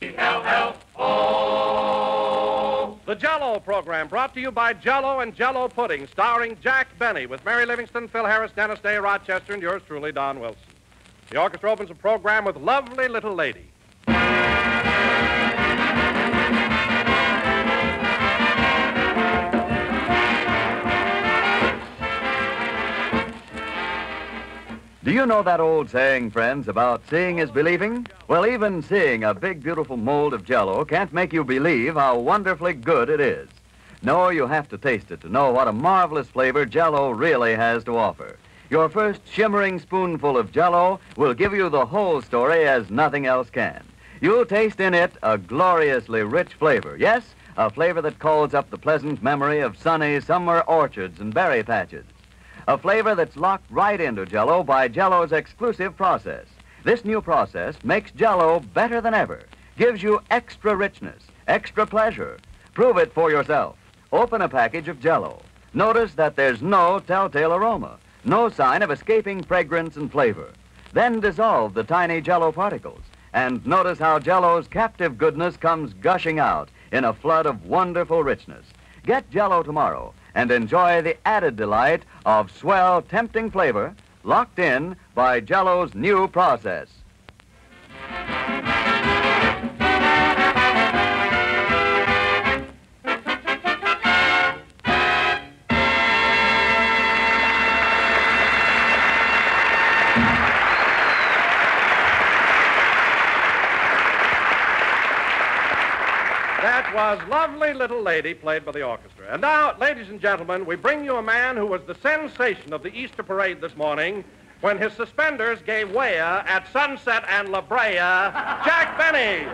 The Jello program brought to you by Jello and Jello Pudding, starring Jack Benny with Mary Livingstone, Phil Harris, Dennis Day, Rochester, and yours truly, Don Wilson. The orchestra opens the program with Lovely Little Lady. Do you know that old saying, friends, about seeing is believing? Well, even seeing a big, beautiful mold of jello can't make you believe how wonderfully good it is. No, you have to taste it to know what a marvelous flavor jello really has to offer. Your first shimmering spoonful of jello will give you the whole story as nothing else can. You'll taste in it a gloriously rich flavor. Yes, a flavor that calls up the pleasant memory of sunny summer orchards and berry patches. A flavor that's locked right into Jello by Jello's exclusive process. This new process makes Jello better than ever, gives you extra richness, extra pleasure. Prove it for yourself. Open a package of Jello. Notice that there's no telltale aroma, no sign of escaping fragrance and flavor. Then dissolve the tiny Jello particles and notice how Jello's captive goodness comes gushing out in a flood of wonderful richness. Get Jello tomorrow and enjoy the added delight of swell, tempting flavor locked in by Jello's new process. That was Lovely Little Lady, played by the orchestra. And now, ladies and gentlemen, we bring you a man who was the sensation of the Easter parade this morning when his suspenders gave way at Sunset and La Brea, Jack Benny.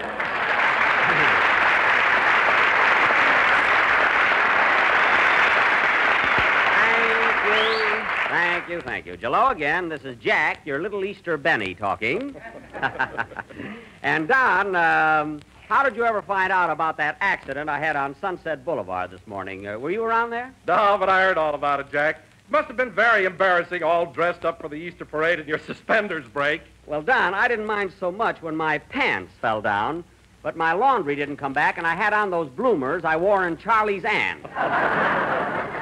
Thank you. Thank you, thank you. Jello again. This is Jack, your little Easter Benny, talking. and Don, um, how did you ever find out about that accident I had on Sunset Boulevard this morning? Uh, were you around there? No, but I heard all about it, Jack. It must have been very embarrassing, all dressed up for the Easter parade and your suspenders break. Well, Don, I didn't mind so much when my pants fell down, but my laundry didn't come back, and I had on those bloomers I wore in Charley's Aunt. I-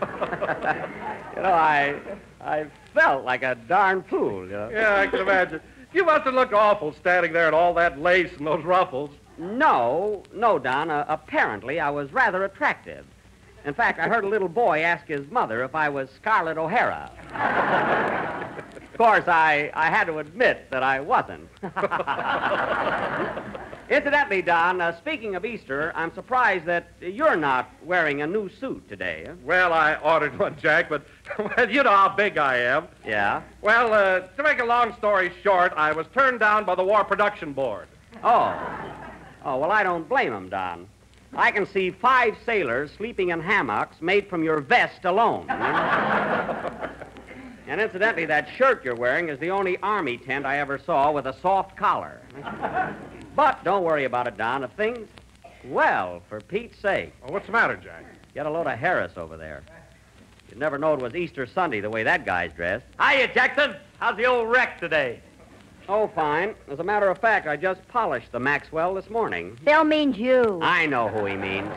you know, I I felt like a darn fool. You know? Yeah, I can imagine. You must have looked awful standing there in all that lace and those ruffles. No, no, Don. Uh, apparently, I was rather attractive. In fact, I heard a little boy ask his mother if I was Scarlett O'Hara. of course, I, I had to admit that I wasn't. Incidentally, Don, uh, speaking of Easter, I'm surprised that you're not wearing a new suit today. huh? Well, I ordered one, Jack, but well, you know how big I am. Yeah? Well, uh, to make a long story short, I was turned down by the War Production Board. Oh. Oh, well, I don't blame him, Don. I can see five sailors sleeping in hammocks made from your vest alone. you know? and incidentally, that shirt you're wearing is the only army tent I ever saw with a soft collar. But don't worry about it, Don. If things. Well, for Pete's sake, Well, what's the matter, Jack? get a load of Harris over there. You'd never know it was Easter Sunday the way that guy's dressed. Hiya, Jackson. How's the old wreck today? Oh, fine. As a matter of fact, I just polished the Maxwell this morning. Bill means you. I know who he means.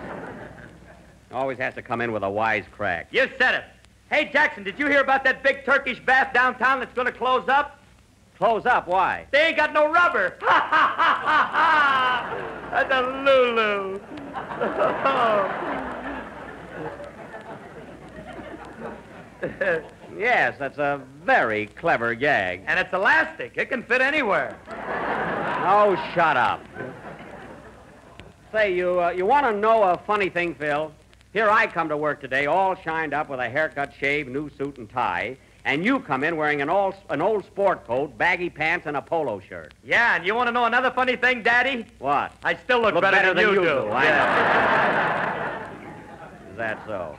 Always has to come in with a wise crack. You said it. Hey, Jackson, did you hear about that big Turkish bath downtown that's going to close up? Close up, why? They ain't got no rubber. Ha ha ha ha ha! That's a Lulu. Yes, that's a very clever gag. and it's elastic. It can fit anywhere. Oh, shut up. Say, you, uh, you want to know a funny thing, Phil? Here I come to work today, all shined up with a haircut, shave, new suit, and tie, and you come in wearing an, all, an old sport coat, baggy pants, and a polo shirt. Yeah, and you want to know another funny thing, Daddy? What? I still look, Look better, than, you, do. I Yeah. Is that so?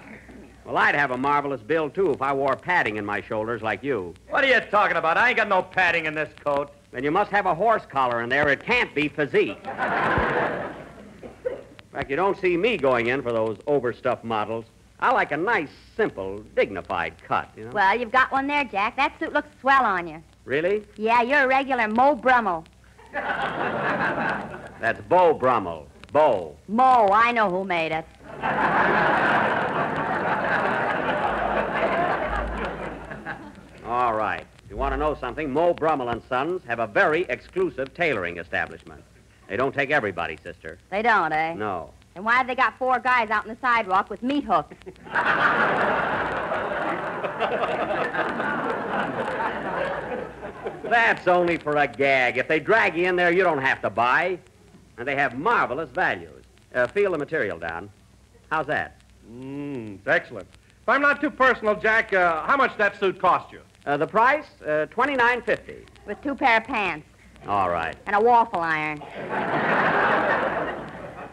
Well, I'd have a marvelous build, too, if I wore padding in my shoulders like you. What are you talking about? I ain't got no padding in this coat. Then you must have a horse collar in there. It can't be physique. In fact, you don't see me going in for those overstuffed models. I like a nice, simple, dignified cut, you know? Well, you've got one there, Jack. That suit looks swell on you. Really? Yeah, you're a regular Mo Brummel. That's Beau Brummel. Beau. Mo, I know who made it. All right. If you want to know something, Mo Brummel and Sons have a very exclusive tailoring establishment. They don't take everybody, sister. They don't, eh? No. And why have they got four guys out on the sidewalk with meat hooks? That's only for a gag. If they drag you in there, you don't have to buy. And they have marvelous values. Uh, feel the material, Don. How's that? Mmm, excellent. If I'm not too personal, Jack, uh, how much that suit cost you? Uh, the price? Uh, Twenty-nine fifty. With two pair of pants All right. and a waffle iron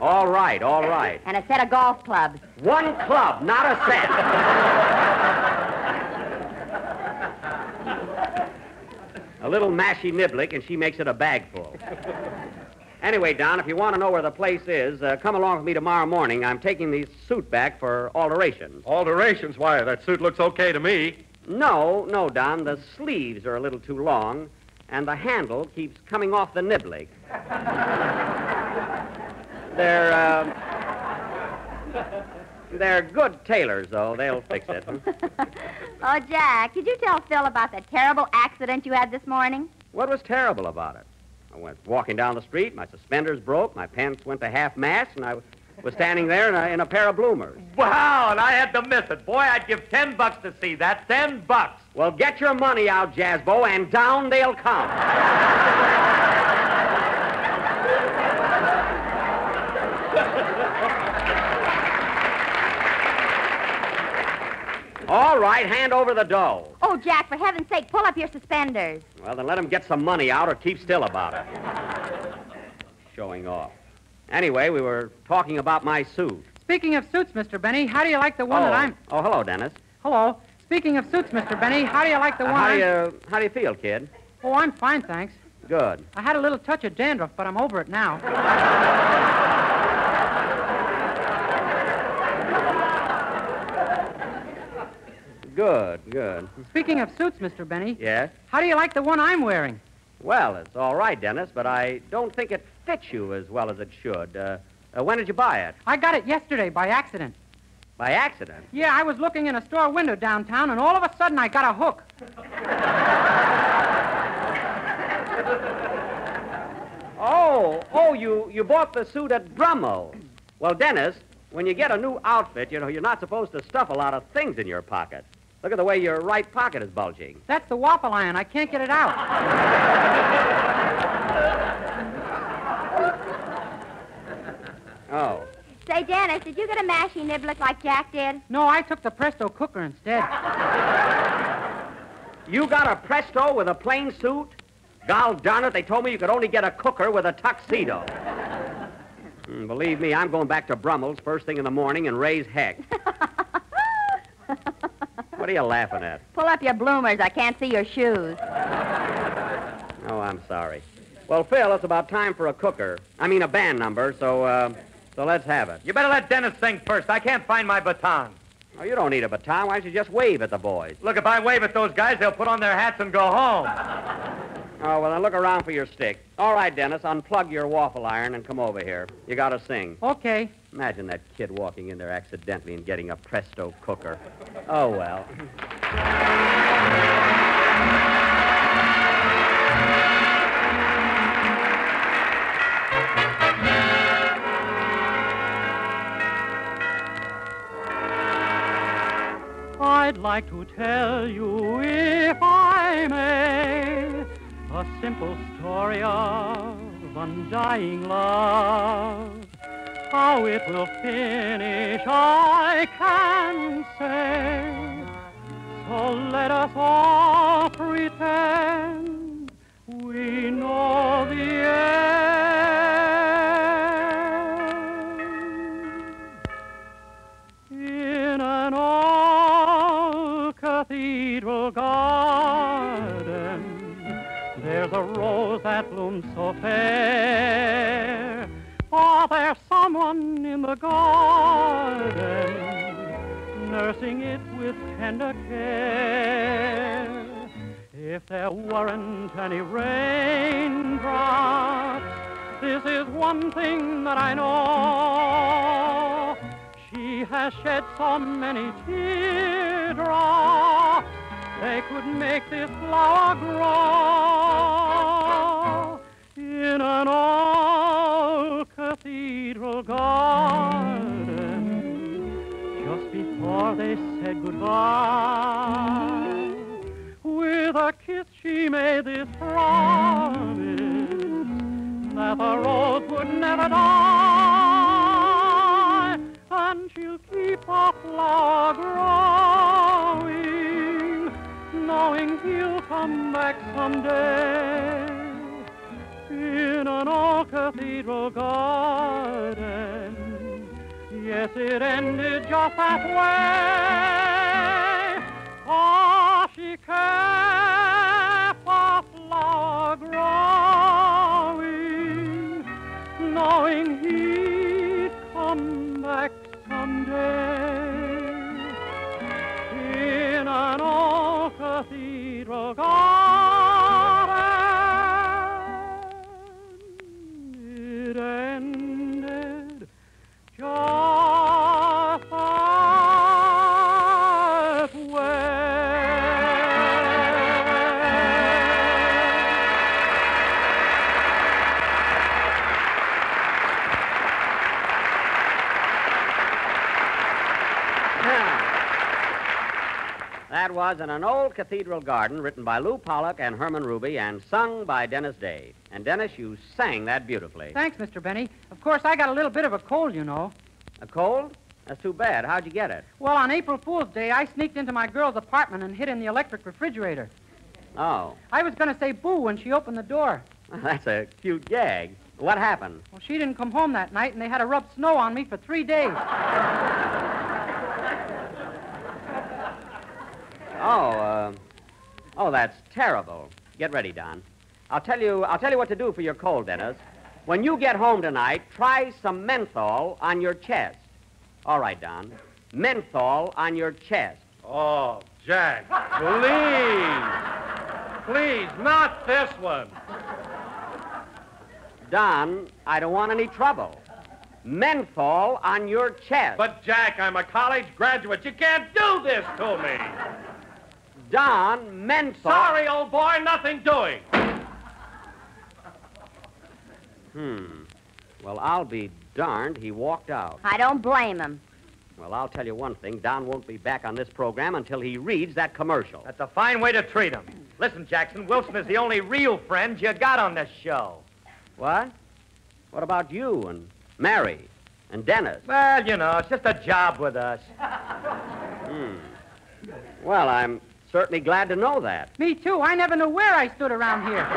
All right, all right. and a set of golf clubs. One club, not a set. a little mashy niblick, and she makes it a bag full. Anyway, Don, if you want to know where the place is, uh, come along with me tomorrow morning. I'm taking the suit back for alterations. Alterations? Why, that suit looks okay to me. No, no, Don. The sleeves are a little too long, and the handle keeps coming off the niblick. They're, um, they're good tailors, though. They'll fix it. oh, Jack, did you tell Phil about that terrible accident you had this morning? What was terrible about it? I went walking down the street, my suspenders broke, my pants went to half mast, and I was standing there in a, in a pair of bloomers. Wow, and I had to miss it. Boy, I'd give ten bucks to see that. Ten bucks. Well, get your money out, Jazzbo, and down they'll come. All right, hand over the dough. Oh, Jack, for heaven's sake, pull up your suspenders. Well, then let him get some money out or keep still about it. Showing off. Anyway, we were talking about my suit. Speaking of suits, Mr. Benny, how do you like the one oh. that I'm. Oh, hello, Dennis. Hello. Speaking of suits, Mr. Benny, how do you like the Uh, one how do I'm... you how do you feel, kid? Oh, I'm fine, thanks. Good. I had a little touch of dandruff, but I'm over it now. Good, good. Speaking of suits, Mr. Benny, Yes? how do you like the one I'm wearing? Well, it's all right, Dennis, but I don't think it fits you as well as it should. Uh, uh, when did you buy it? I got it yesterday by accident. By accident. Yeah, I was looking in a store window downtown, and all of a sudden I got a hook. Oh, oh, you, you bought the suit at Brummel. Well, Dennis, when you get a new outfit, you know, you're not supposed to stuff a lot of things in your pocket. Look at the way your right pocket is bulging. That's the waffle iron. I can't get it out. Oh. Say, Dennis, did you get a mashy niblick like Jack did? No, I took the Presto cooker instead. You got a presto with a plain suit? Gol darn it, they told me you could only get a cooker with a tuxedo. Mm, believe me, I'm going back to Brummel's first thing in the morning and raise heck. What are you laughing at? Pull up your bloomers. I can't see your shoes. Oh, I'm sorry. Well, Phil, it's about time for a cooker. I mean, a band number, so, uh, so let's have it. You better let Dennis sing first. I can't find my baton. Oh, you don't need a baton. Why don't you just wave at the boys? Look, if I wave at those guys, they'll put on their hats and go home. Oh, well, then look around for your stick. All right, Dennis, unplug your waffle iron and come over here. You got to sing. Okay. Imagine that kid walking in there accidentally and getting a presto cooker. Oh, well. I'd like to tell you, simple story of undying love. How it will finish, I can say. So let us all that blooms so fair. Oh, there's someone in the garden, nursing it with tender care. If there weren't any raindrops, this is one thing that I know. She has shed so many teardrops, they could make this flower grow in an old cathedral garden just before they said goodbye. With a kiss, she made this promise that the rose would never die, and she'll keep a flower growing, knowing he'll come back someday in an old cathedral garden. Yes, it ended just that way. Oh, she kept a flower growing, knowing he'd come back someday in an old cathedral garden. That was in an old cathedral garden written by Lew Pollack and Herman Ruby and sung by Dennis Day. And Dennis, you sang that beautifully. Thanks, Mr. Benny. Of course, I got a little bit of a cold, you know. A cold? That's too bad. How'd you get it? Well, on April Fool's Day, I sneaked into my girl's apartment and hid in the electric refrigerator. Oh, I was going to say boo when she opened the door. that's a cute gag. What happened? Well, she didn't come home that night, and they had to rub snow on me for three days. Oh, uh, oh, that's terrible. Get ready, Don. I'll tell you. I'll tell you what to do for your cold, Dennis. When you get home tonight, try some menthol on your chest. All right, Don. Menthol on your chest. Oh, Jack, please. Please, not this one. Don, I don't want any trouble. Menthol on your chest. But, Jack, I'm a college graduate. You can't do this to me. Don, menthol. Sorry, old boy, nothing doing. Hmm. Well, I'll be darned. He walked out. I don't blame him. Well, I'll tell you one thing. Don won't be back on this program until he reads that commercial. That's a fine way to treat him. Listen, Jackson, Wilson is the only real friend you got on this show. What? What about you and Mary and Dennis? Well, you know, it's just a job with us. Hmm. Well, I'm certainly glad to know that. Me, too. I never knew where I stood around here.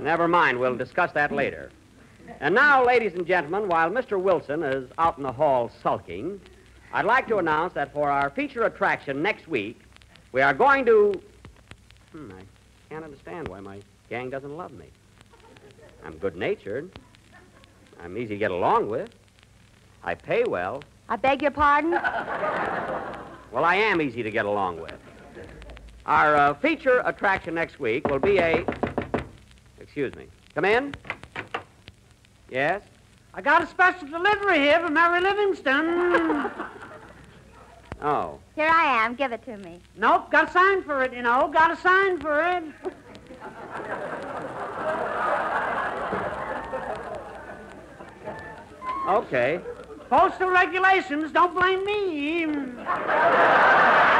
Never mind. We'll discuss that later. And now, ladies and gentlemen, while Mr. Wilson is out in the hall sulking, I'd like to announce that for our feature attraction next week, we are going to. Hmm, I can't understand why my gang doesn't love me. I'm good natured. I'm easy to get along with. I pay well. I beg your pardon? Well, I am easy to get along with. Our uh, feature attraction next week will be a. Excuse me. Come in. Yes? I got a special delivery here from Mary Livingstone. Oh. Here I am. Give it to me. nope, got a sign for it, you know. Got a sign for it. Okay. Postal regulations, don't blame me.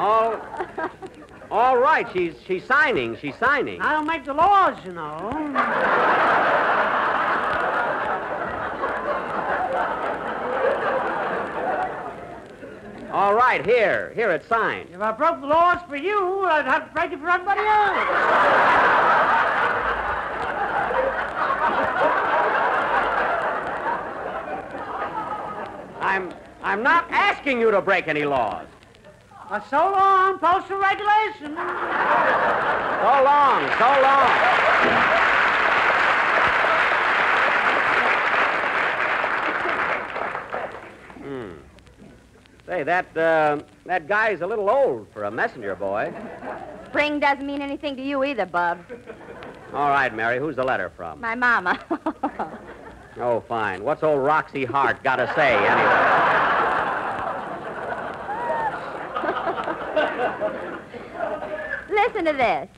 All. All right. She's she's signing. She's signing. I don't make the laws, you know. All right. Here. Here. It's signed. If I broke the laws for you, I'd have to break it for everybody else. I'm not asking you to break any laws. Well, so long, postal regulation. so long, so long. Hmm. Say, that, uh, that guy's a little old for a messenger boy. Spring doesn't mean anything to you either, Bub. All right, Mary, who's the letter from? My mama. oh, fine. What's old Roxy Hart got to say, anyway? Listen to this.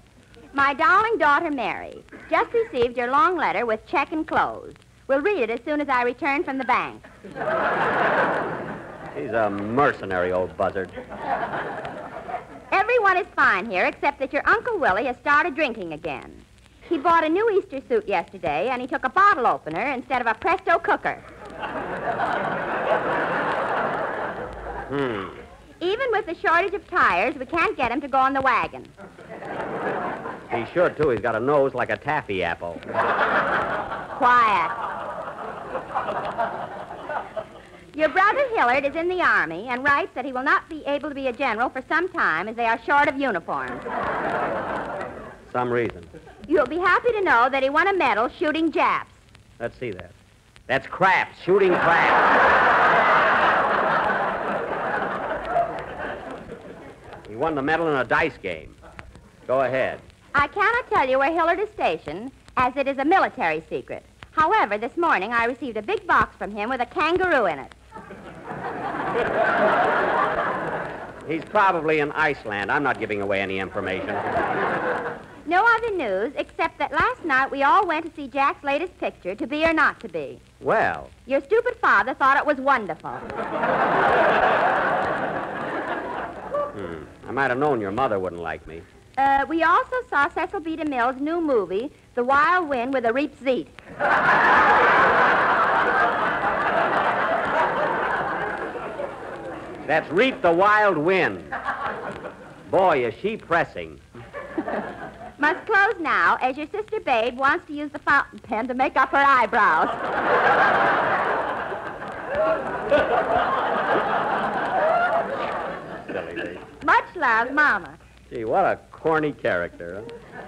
My darling daughter, Mary, just received your long letter with check enclosed. We'll read it as soon as I return from the bank. He's a mercenary old buzzard. Everyone is fine here except that your Uncle Willie has started drinking again. He bought a new Easter suit yesterday, and he took a bottle opener instead of a presto cooker. Hmm. Even with the shortage of tires, we can't get him to go on the wagon. He's sure, too. He's got a nose like a taffy apple. Quiet. Your brother Hilliard is in the Army and writes that he will not be able to be a general for some time as they are short of uniforms. Some reason. You'll be happy to know that he won a medal shooting Japs. Let's see that. That's craps, shooting craps. he won the medal in a dice game. Go ahead. I cannot tell you where Hilliard is stationed, as it is a military secret. However, this morning I received a big box from him with a kangaroo in it. He's probably in Iceland. I'm not giving away any information. No other news except that last night we all went to see Jack's latest picture, To Be or Not to Be. Well, Your stupid father thought it was wonderful. hmm, I might have known your mother wouldn't like me. Uh, we also saw Cecil B. DeMille's new movie, The Wild Wind with a Reap Zeet. That's Reap the Wild Wind. Boy, is she pressing. Must close now, as your sister Babe wants to use the fountain pen to make up her eyebrows. Silly. Much love, Mama. Gee, what a corny character. huh?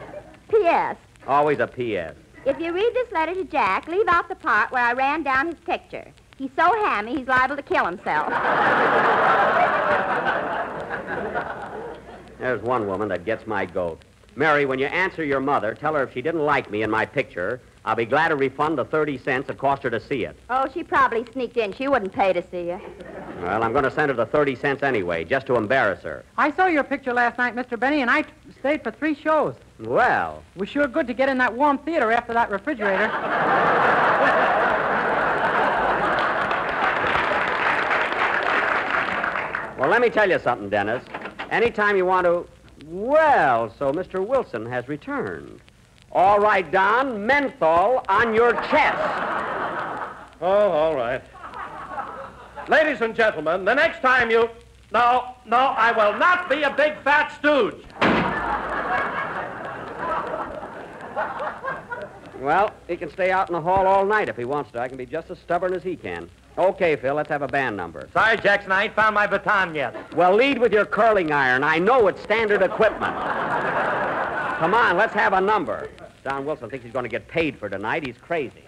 P.S. Always a P.S. If you read this letter to Jack, leave out the part where I ran down his picture. He's so hammy, he's liable to kill himself. There's one woman that gets my goat. Mary, when you answer your mother, tell her if she didn't like me in my picture, I'll be glad to refund the 30 cents it cost her to see it. Oh, she probably sneaked in. She wouldn't pay to see you. Well, I'm going to send her the 30 cents anyway, just to embarrass her. I saw your picture last night, Mr. Benny, and I t- stayed for three shows. Well, It was sure good to get in that warm theater after that refrigerator. well, let me tell you something, Dennis. Anytime you want to. Well, so Mr. Wilson has returned. All right, Don, menthol on your chest. Oh, all right. Ladies and gentlemen, the next time you. No, no, I will not be a big fat stooge. Well, he can stay out in the hall all night if he wants to. I can be just as stubborn as he can. Okay, Phil, let's have a band number. Sorry, Jackson, I ain't found my baton yet. Well, lead with your curling iron. I know it's standard equipment. Come on, let's have a number. Don Wilson thinks he's going to get paid for tonight. He's crazy.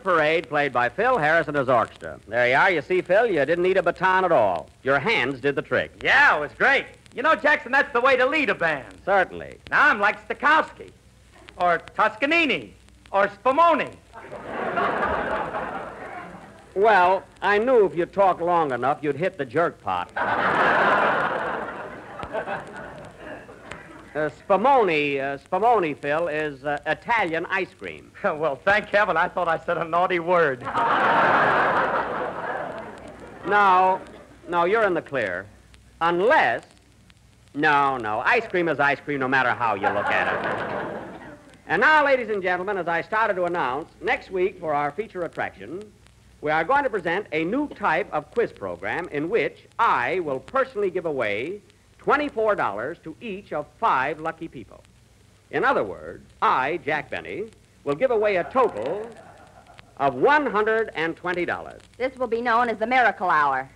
Parade, played by Phil Harris and his orchestra. There you are. You see, Phil, you didn't need a baton at all. Your hands did the trick. Yeah, it was great. You know, Jackson, that's the way to lead a band. Certainly. Now I'm like Stokowski, or Toscanini, or Spumoni. Well, I knew if you talked long enough, you'd hit the jerk pot. Uh, Spumoni, uh, Spumoni, Phil, is uh, Italian ice cream. well, thank heaven, I thought I said a naughty word. No, no, you're in the clear. Unless, no, no, ice cream is ice cream no matter how you look at it. And now, ladies and gentlemen, as I started to announce, next week for our feature attraction, we are going to present a new type of quiz program in which I will personally give away $24 to each of five lucky people. In other words, I, Jack Benny, will give away a total of $120. This will be known as the Miracle Hour.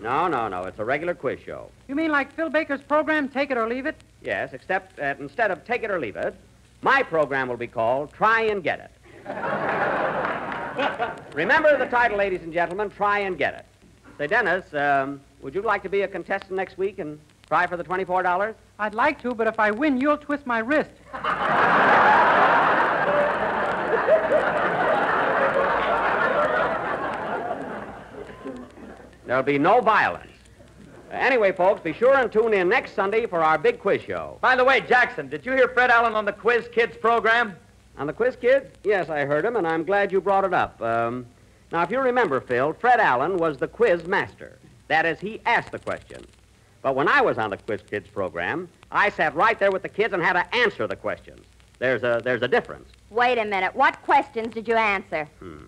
No, no, no. It's a regular quiz show. You mean like Phil Baker's program, Take It or Leave It? Yes, except that instead of take it or leave it, my program will be called Try and Get It. Remember the title, ladies and gentlemen, Try and Get It. Say, Dennis, um, would you like to be a contestant next week and try for the $24? I'd like to, but if I win, you'll twist my wrist. There'll be no violence. Anyway, folks, be sure and tune in next Sunday for our big quiz show. By the way, Jackson, did you hear Fred Allen on the Quiz Kids program? On the quiz, Kids? Yes, I heard him, and I'm glad you brought it up. Um, now, if you remember, Phil, Fred Allen was the quiz master. That is, he asked the question. But when I was on the Quiz Kids program, I sat right there with the kids and had to answer the questions. There's a, there's a difference. Wait a minute. What questions did you answer? Hmm.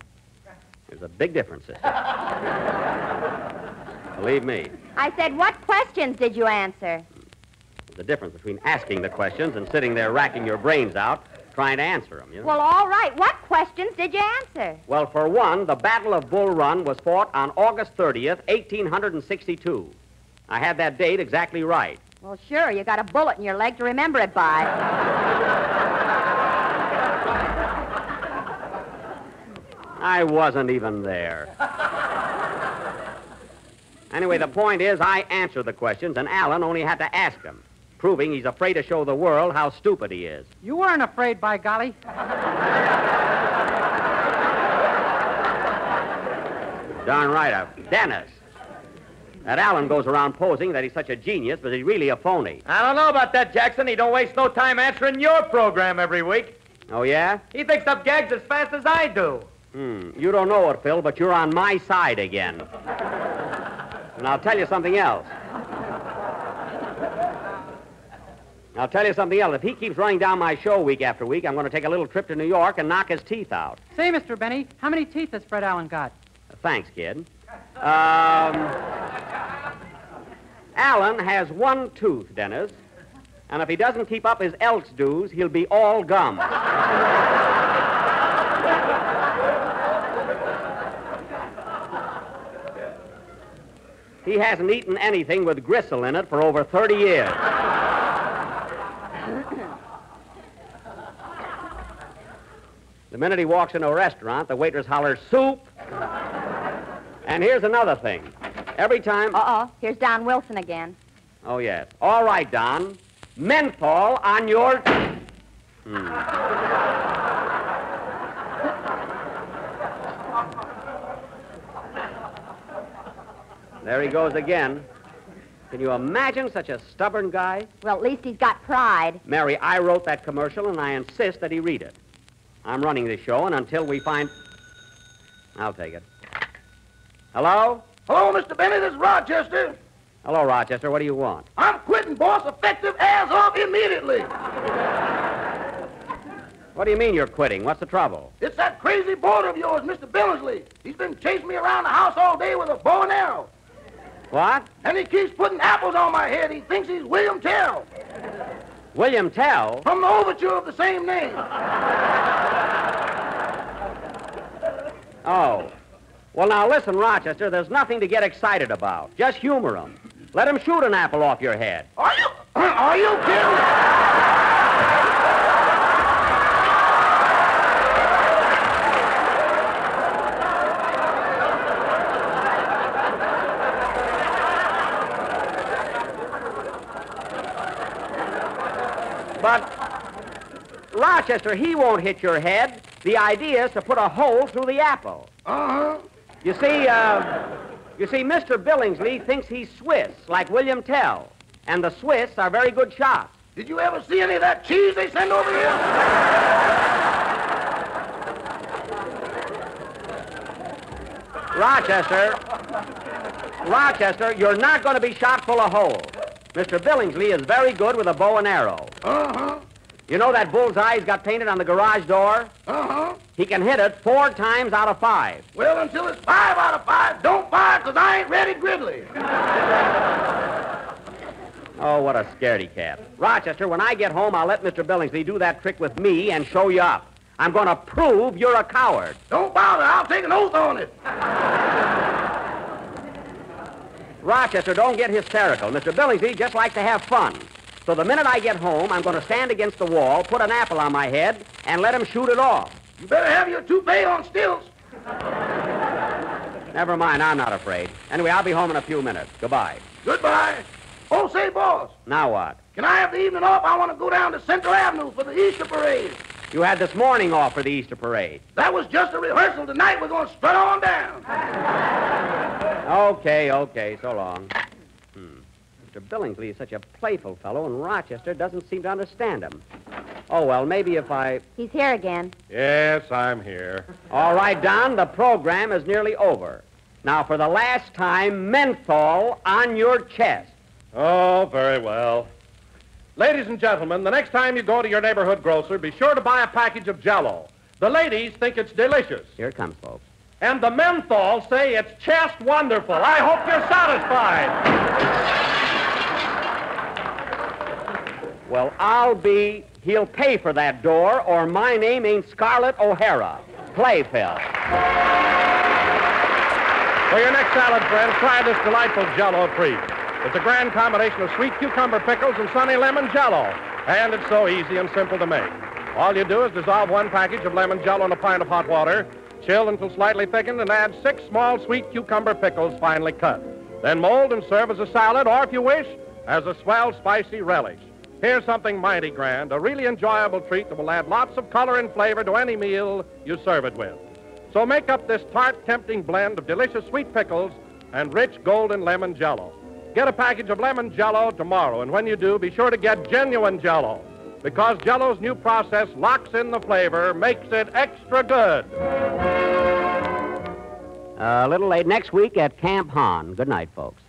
There's a big difference, sister. Believe me, I said, what questions did you answer? The difference between asking the questions and sitting there racking your brains out trying to answer them, you know? Well, all right. What questions did you answer? Well, for one, the Battle of Bull Run was fought on August 30th, 1862. I had that date exactly right. Well, sure. You got a bullet in your leg to remember it by. I wasn't even there. anyway, the point is, I answered the questions, and Allen only had to ask them, proving he's afraid to show the world how stupid he is. You weren't afraid, by golly. Darn right, I... Dennis. That Allen goes around posing that he's such a genius, but he's really a phony. I don't know about that, Jackson. He don't waste no time answering your program every week. Oh, yeah? He thinks up gags as fast as I do. Hmm. You don't know it, Phil, but you're on my side again. and I'll tell you something else. I'll tell you something else. If he keeps running down my show week after week, I'm going to take a little trip to New York and knock his teeth out. Say, Mr. Benny, how many teeth has Fred Allen got? Thanks, kid. Um, Allen has one tooth, Dennis. And if he doesn't keep up his Elks dues, he'll be all gum. he hasn't eaten anything with gristle in it for over 30 years. The minute he walks into a restaurant, the waitress hollers, soup. And here's another thing. Every time. Uh-oh. Here's Don Wilson again. Oh, yes. All right, Don. Menthol on your. Hmm. There he goes again. Can you imagine such a stubborn guy? Well, at least he's got pride. Mary, I wrote that commercial, and I insist that he read it. I'm running this show, and until we find. I'll take it. Hello? Hello, Mr. Benny. This is Rochester. Hello, Rochester. What do you want? I'm quitting, boss, effective as of immediately. What do you mean you're quitting? What's the trouble? It's that crazy boarder of yours, Mr. Billingsley. He's been chasing me around the house all day with a bow and arrow. What? And he keeps putting apples on my head. He thinks he's William Tell William Tell? from the overture of the same name. Oh. Well, now listen, Rochester, there's nothing to get excited about. Just humor them. Let them shoot an apple off your head. Are you? Are you kidding? but Rochester, he won't hit your head. The idea is to put a hole through the apple. Uh-huh. You see, uh, you see, Mr. Billingsley thinks he's Swiss, like William Tell. And the Swiss are very good shots. Did you ever see any of that cheese they send over here? Rochester, Rochester, you're not going to be shot full of holes. Mr. Billingsley is very good with a bow and arrow. Uh-huh. You know that bullseye he's got painted on the garage door? Uh-huh. He can hit it four times out of five. Well, until it's five out of five, don't fire, 'cause I ain't ready Gridley. Oh, what a scaredy cat. Rochester, when I get home, I'll let Mr. Billingsley do that trick with me and show you up. I'm going to prove you're a coward. Don't bother. I'll take an oath on it. Rochester, don't get hysterical. Mr. Billingsley just likes to have fun. So the minute I get home, I'm going to stand against the wall, put an apple on my head, and let him shoot it off. You better have your toupee on stilts. Never mind, I'm not afraid. Anyway, I'll be home in a few minutes. Goodbye. Goodbye. Oh, say, boss, Now what? can I have the evening off? I want to go down to Central Avenue for the Easter parade. You had this morning off for the Easter parade. That was just a rehearsal. Tonight we're going to strut on down. Okay, okay, so long. Hmm. Mr. Billingsley is such a playful fellow, and Rochester doesn't seem to understand him. Oh, well, maybe if I. He's here again. Yes, I'm here. All right, Don, the program is nearly over. Now, for the last time, menthol on your chest. Oh, very well. Ladies and gentlemen, the next time you go to your neighborhood grocer, be sure to buy a package of Jello. The ladies think it's delicious, Here it comes, folks. and the menthol say it's chest wonderful. I hope you're satisfied. Well, I'll be. He'll pay for that door, or my name ain't Scarlett O'Hara. Play, Phil. For your next salad, friends, try this delightful Jello treat. It's a grand combination of sweet cucumber pickles and sunny lemon Jello, and it's so easy and simple to make. All you do is dissolve one package of lemon Jello in a pint of hot water, chill until slightly thickened, and add six small sweet cucumber pickles finely cut. Then mold and serve as a salad, or if you wish, as a swell spicy relish. Here's something mighty grand, a really enjoyable treat that will add lots of color and flavor to any meal you serve it with. So make up this tart, tempting blend of delicious sweet pickles and rich golden lemon jello. Get a package of lemon jello tomorrow, and when you do, be sure to get genuine jello. Because jello's new process locks in the flavor, makes it extra good. A little late next week at Camp Haan. Good night, folks.